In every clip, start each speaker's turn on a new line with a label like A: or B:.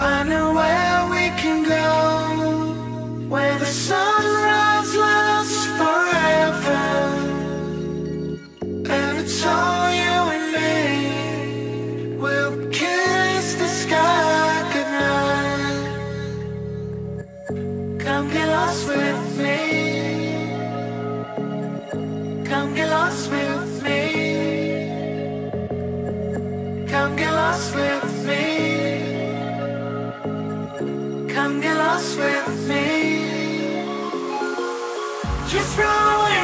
A: I know where we can go, where the sunrise lasts forever, and it's all you and me. We'll kiss the sky goodnight. Come get lost with me. Come get lost with me. Come get lost with me. dance with me. Just roll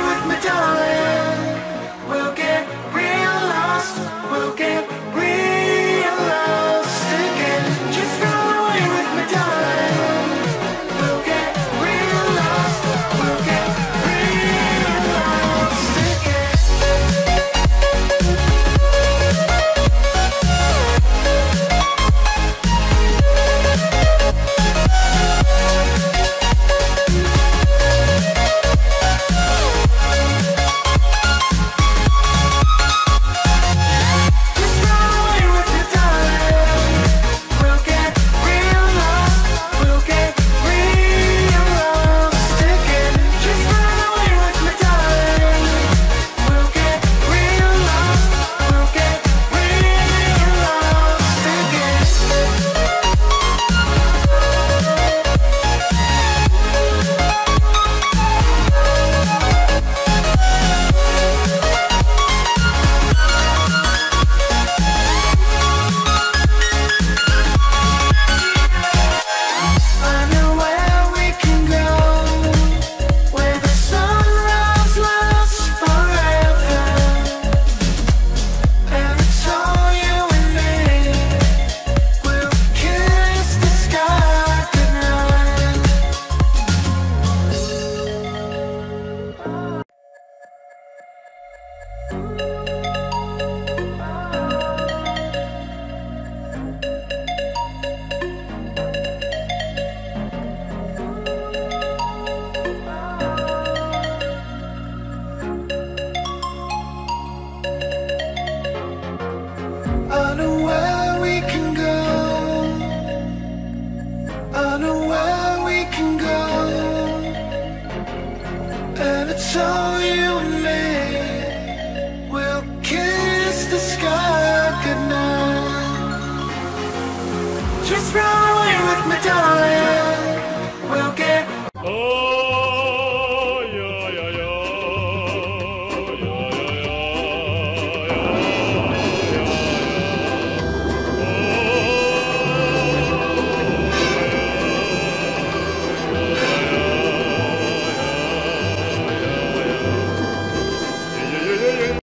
A: So you and me will kiss the sky goodnight. Just run away with me, darling.